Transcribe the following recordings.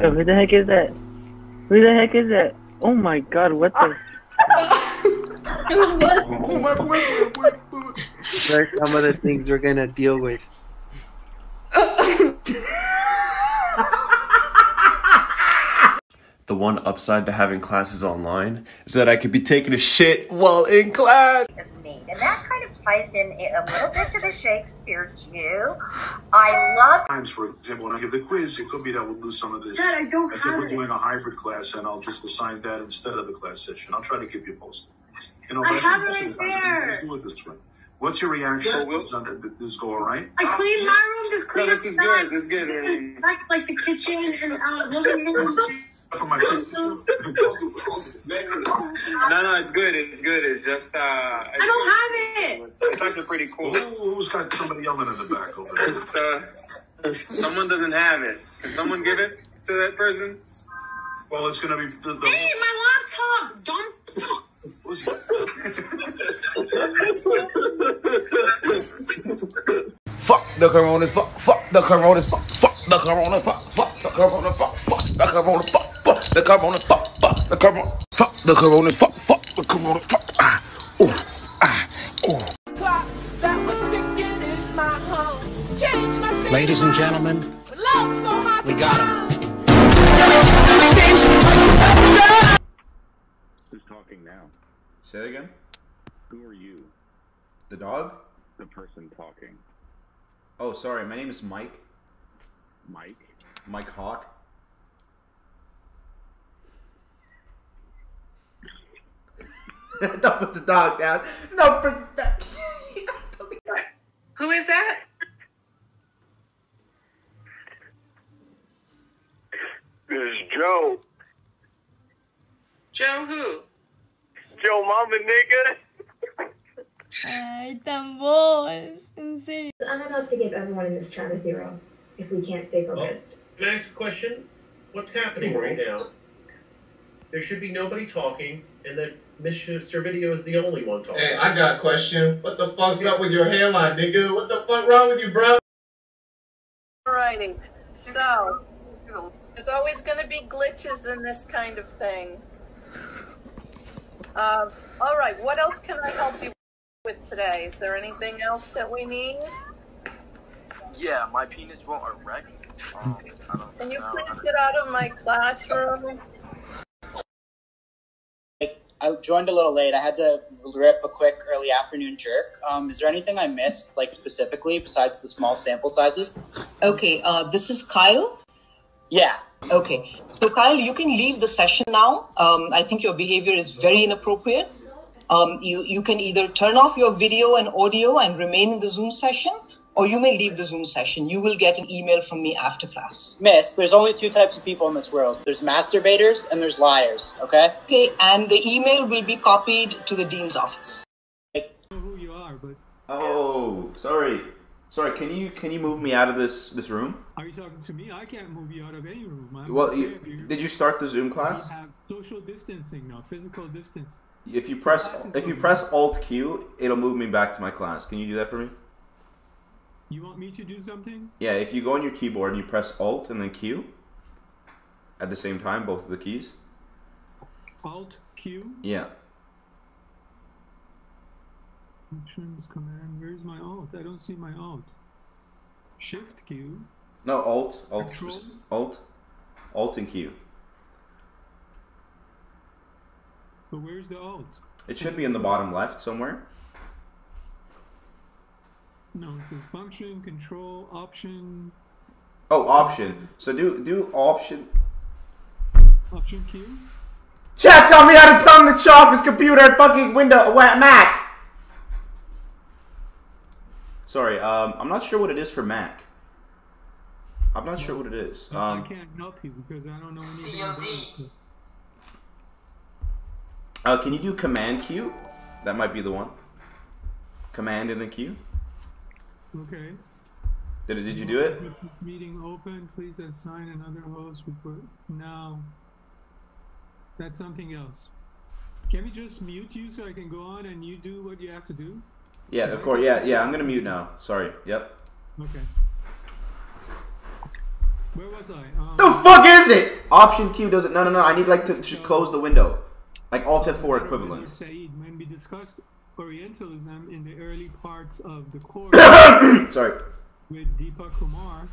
Yo, who the heck is that? Who the heck is that? Oh my god, what the? These are some of the things we're gonna deal with. The one upside to having classes online is that I could be taking a shit while in class. Of me. And that kind of ties in a little bit to the Shakespeare too. I love times, for example, when I give the quiz, it could be that we'll lose some of this. Dad, I don't I think have we're it. doing a hybrid class, and I'll just assign that instead of the class session. I'll try to keep you posted. You know, I have it right the there. Let's do it this way. What's your reaction? Did this go all right? I cleaned my room, just clean No, up this is good, this is good, Ernie. Back, like the kitchen and uh, living room. For my No, no, it's good. It's good. It's just uh. I don't have it. It's, it's actually pretty cool. Who, who's got somebody yelling in the back over there? Uh, someone doesn't have it. Can someone give it to that person? Well, it's gonna be the. the Hey, my laptop! Don't. who's- Fuck the corona, fuck, fuck the corona, fuck, fuck the corona, fuck, fuck the corona, fuck, fuck the corona, fuck, fuck the corona, fuck, fuck the corona, fuck the corona, fuck, fuck the corona, fuck, ah, ooh, ah, ooh. Ladies and gentlemen, we got him. Who's talking now? Say it again. Who are you? The dog? The person talking. Oh, sorry. My name is Mike. Mike? Mike Hawk. Don't put the dog down. No, bring it back. Who is that? This is Joe. Joe who? Joe Mama, nigga. Ay, tan vos, en serio. I'm about to give everyone in this chat a zero if we can't stay focused. Can I ask a question? What's happening right now? There should be nobody talking, and that Mr. Video is the only one talking. Hey, I got a question. What the fuck's up with your hairline, nigga? What the fuck wrong with you, bro? Alrighty. So, there's always going to be glitches in this kind of thing. Um, all right. What else can I help you with today? Is there anything else that we need? Yeah, my penis won't erect. Um, I don't Can you know. please get out of my classroom? I joined a little late. I had to rip a quick early afternoon jerk. Um, is there anything I missed, like specifically, besides the small sample sizes? Okay, uh, this is Kyle. Yeah. Okay, so Kyle, you can leave the session now. Um, I think your behavior is very inappropriate. Um, you you can either turn off your video and audio and remain in the Zoom session, or you may leave the Zoom session. You will get an email from me after class. Miss, there's only two types of people in this world. There's masturbators and there's liars. Okay. Okay, and the email will be copied to the dean's office. Like who you are, but Oh, sorry. Sorry. Can you can you move me out of this this room? Are you talking to me? I can't move you out of any room. I'm Well, okay you, if you- did you start the Zoom class? We have social distancing now, physical distance. If you press if you press Alt Q, it'll move me back to my class. Can you do that for me? You want me to do something? Yeah, if you go on your keyboard and you press Alt and then Q at the same time, both of the keys. Alt Q. Yeah. Options command. Where's my alt? I don't see my alt. Shift Q. No, Alt, Alt, Control? Alt, Alt and Q. But where's the alt? It should be in the bottom left somewhere. No, it says function, control, option, Oh, Option. So do do Option. option Q. Chat, tell me how to turn the to shut off his computer and fucking window wa- Mac. Sorry, um, I'm not sure what it is for Mac. I'm not sure what it is. No, I Um, can't help you because I don't know anything about it. uh, can you do Command Q? That might be the one. Command and then Q. Okay. Did it? Did you do it? Meeting open. Please assign another host. Before now. That's something else. Can we just mute you so I can go on and you do what you have to do? Yeah, of course. Yeah, yeah. I'm gonna mute now. Sorry. Yep. Okay. Where was I? Um, The fuck is it? Option Q doesn't. No, no, no. I need like to just close the window, like Alt F4 equivalent. Said, when we discussed Orientalism in the early parts of the course Sorry. with Deepa Kumar,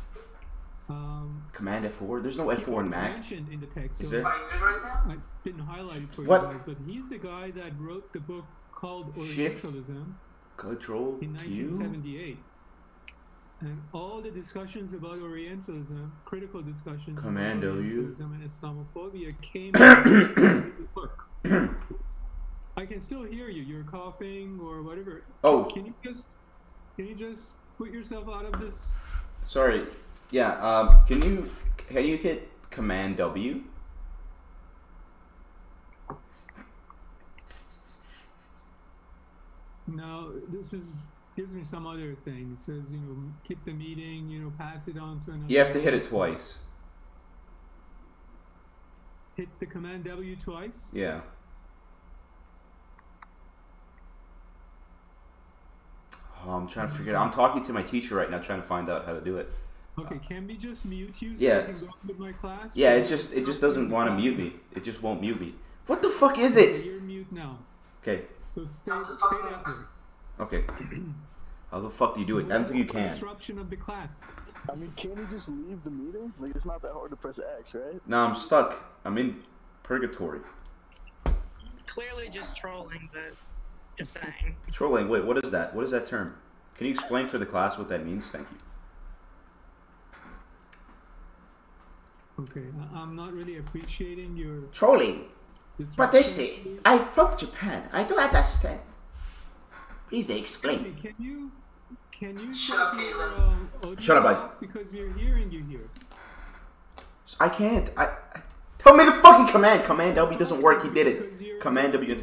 um, Command F4. There's no F4 in Mac. mentioned in the text. Is so there? I didn't highlight it for What? you guys, but he's the guy that wrote the book called Shift Orientalism Control in Q. 1978. And all the discussions about Orientalism, critical discussions Command about W. Orientalism and Islamophobia came from his book. I can still hear you. You're coughing or whatever. Oh. Can you just can you just put yourself out of this? Sorry. Yeah. Um. Can you can you hit Command W? No, this is gives me some other thing. It says you know keep the meeting, you know pass it on to another. You have to hit it twice. Hit the command W twice. Yeah. Oh, I'm trying to figure it out. I'm talking to my teacher right now, trying to find out how to do it. Okay, can we just mute you so Yeah. I can go on with my class? Yeah, it's just it just doesn't want to mute me. It just won't mute me. What the fuck is it? You're mute now. Okay. So stay stay that way. Okay. How the fuck do you do it? I don't think you can. Disruption of the class. I mean, can't you just leave the meeting? Like, it's not that hard to press X, right? No, I'm stuck. I'm in purgatory. Clearly just trolling, but just saying. Trolling. Wait, what is that? What is that term? Can you explain for the class what that means? Thank you. Okay, I- I'm not really appreciating your Trolling. disruption. What is it? I'm from Japan. I don't understand. Please explain. Hey, Can you can you Shut shut up, your Caitlin. um, audio Shut up, Ice. off? Because we're hearing you here. I can't. I, I tell me the fucking command. Command W doesn't work. He did it. Command W.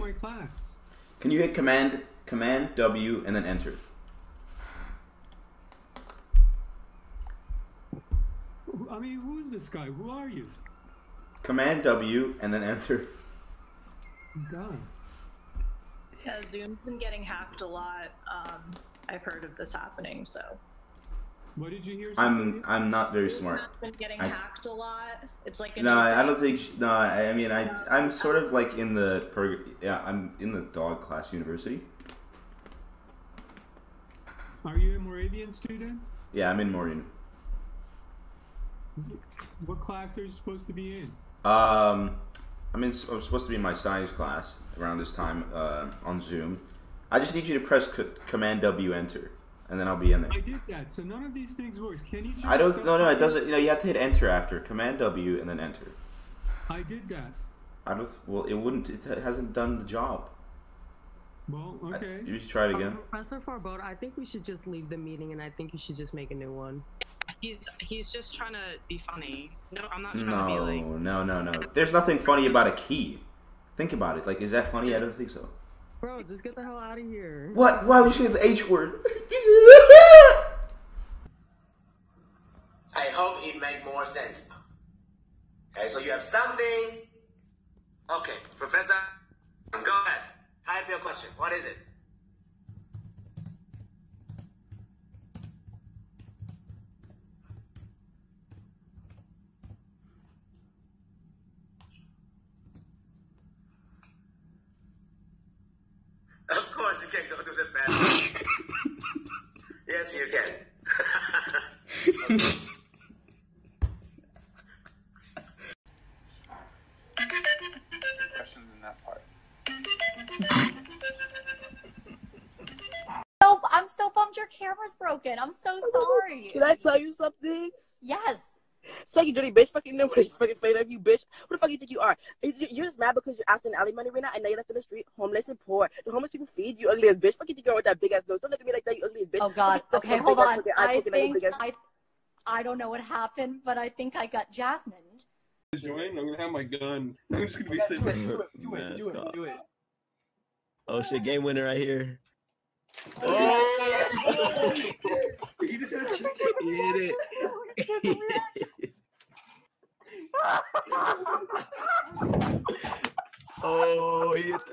My class. Can you hit command command W and then enter? I mean, who's this guy? Who are you? Command W and then enter. God. Yeah, Zoom's been getting hacked a lot. Um, I've heard of this happening, so. What did you hear? I'm I'm not very smart. It's been getting I- hacked a lot. It's like No, new I don't think. sh- No, I I mean, I I'm sort of like in the purg. Yeah, I'm in the dog class university. Are you a Moravian student? Yeah, I'm in Maureen. What class are you supposed to be in? Um, I'm in. I'm supposed to be in my science class around this time uh, on Zoom. I just need you to press c- Command W Enter, and then I'll be in there. I did that, so none of these things works. Can you just I don't. stop No, no, it doesn't. You know, you have to hit Enter after Command W and then Enter. I did that. I don't. Well, it wouldn't. It hasn't done the job. Well, okay. You should try it again. Professor Forbode, I think we should just leave the meeting, and I think you should just make a new one. He's he's just trying to be funny. No, I'm not trying to be like. No, no, no, no. There's nothing funny about a key. Think about it. Like, is that funny? I don't think so. Bro, just get the hell out of here. What? Why would you say the H word? I hope it make more sense now. Okay, so you have something. Okay, Professor, go ahead. Type your question. What is it? Of course, you can go to the bathroom. yes, you can. Questions So I'm so bummed your camera's broken. I'm so sorry. Can I tell you something? Yes. Say you dirty bitch, fucking know what you fucking afraid of you, bitch. Who the fuck do you think you are? You- You're just mad because you're asking alley money right now, and now you're left in the street, homeless and poor. The homeless people feed you, ugly as bitch. Fuck you think you're with that big ass nose? Don't look at me like that, you ugly as bitch. Oh God. Fuck Okay, hold on. fucking I poking at you, think I I don't know what happened, but I think I got Jasmine. Join. I'm gonna have my gun. I'm just gonna be sitting there. Do it, do it, do it. Oh shit, game winner right here. Oh! He just had to Hit it. oh, he hit the, God.